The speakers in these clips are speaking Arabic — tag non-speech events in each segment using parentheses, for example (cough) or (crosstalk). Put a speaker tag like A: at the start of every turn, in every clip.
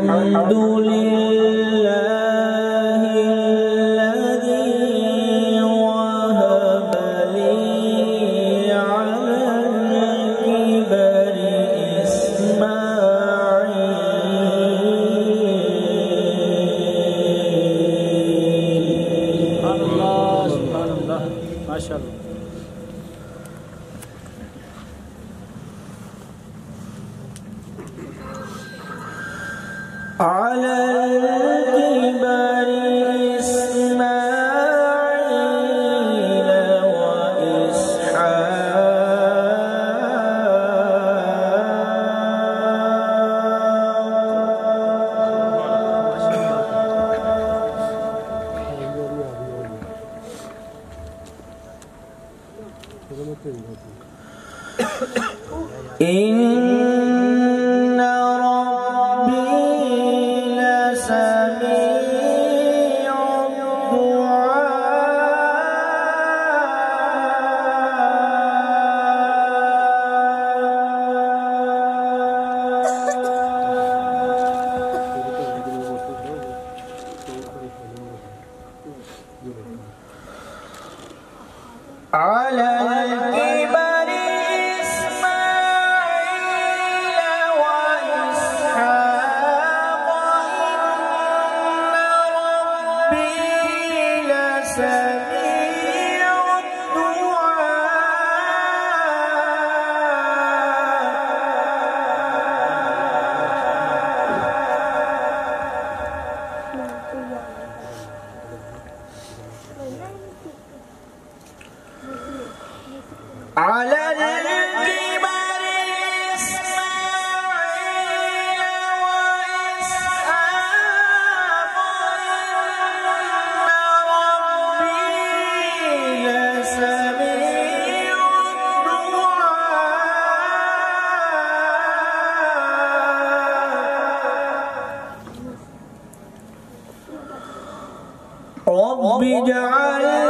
A: الحمد لله. (coughs) إن على الكبر إسماعيل وإسحاق إن ربي لسميع الدعاء رب اجعلني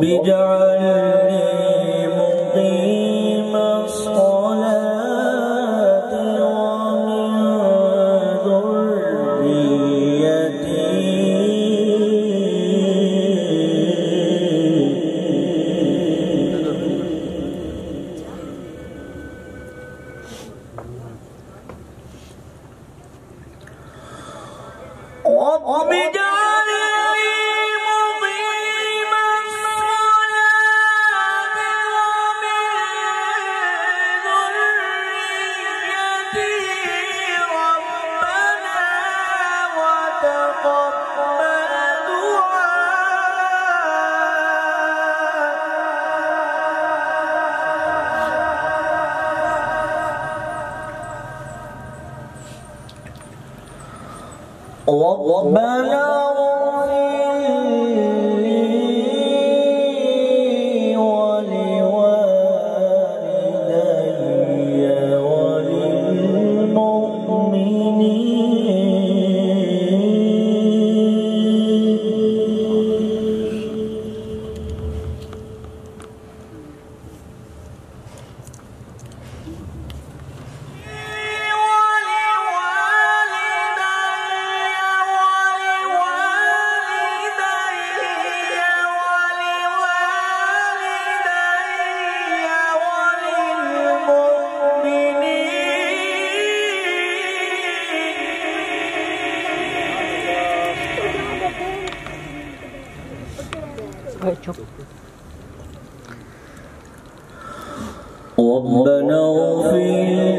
A: رب اجعلني ربنا وجهك ربنا اغفر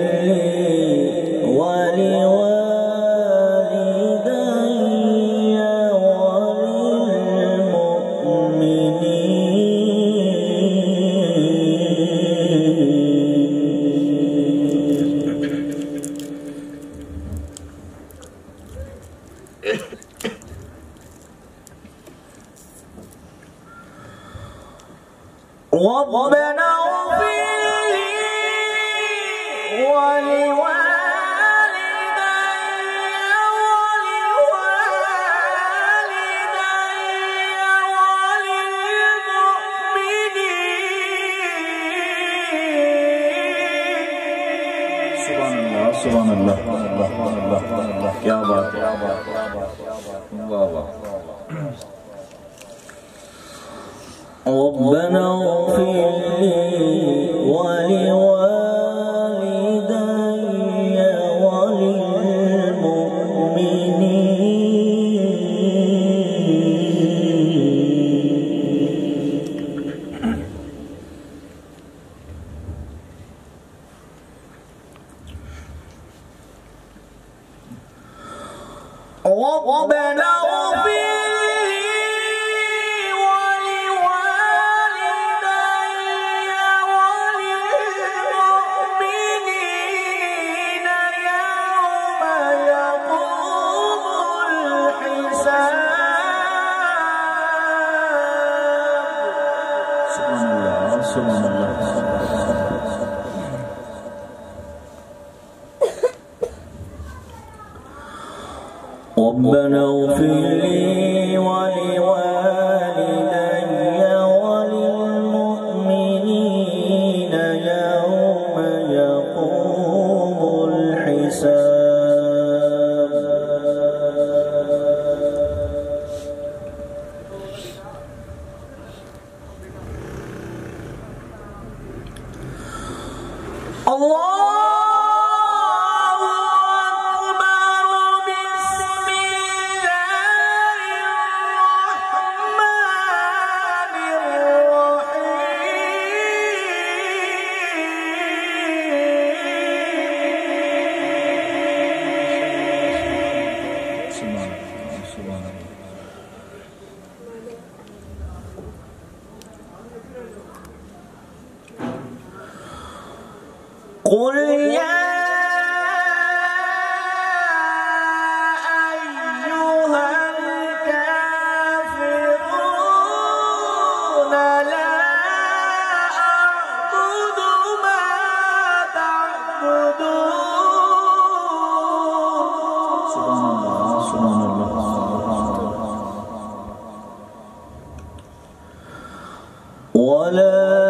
A: ربنا اغفر لي ولوالدي وللمؤمنين. ربنا اغفر
B: سبحان الله
A: ربنا اغفر قل يا أيها الكافرون لا أعبد ما تعبدون.
B: سبحان الله سبحان الله
A: ولا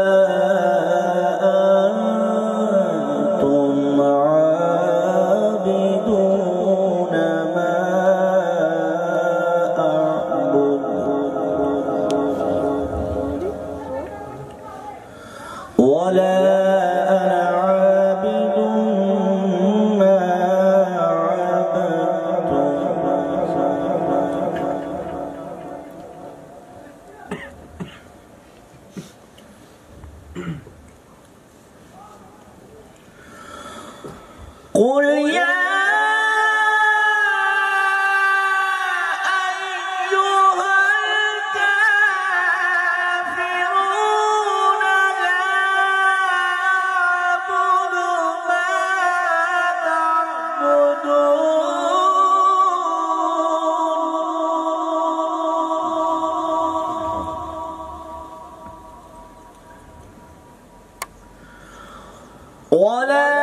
A: ولا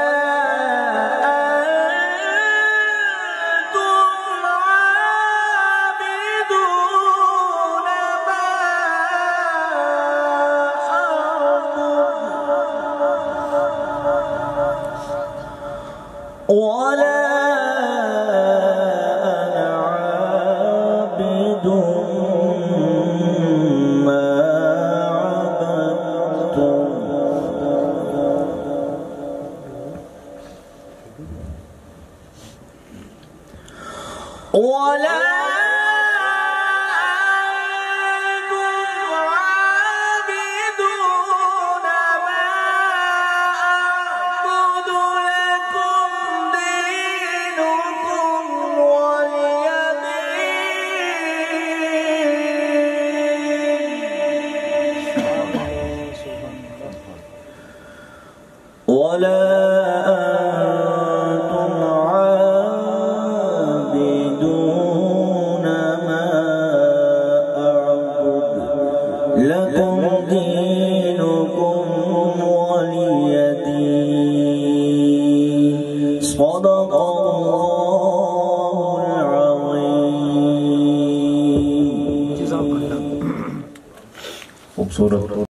A: عابدون أنا عابد
B: Surah